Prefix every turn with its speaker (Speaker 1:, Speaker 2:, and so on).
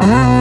Speaker 1: Ah.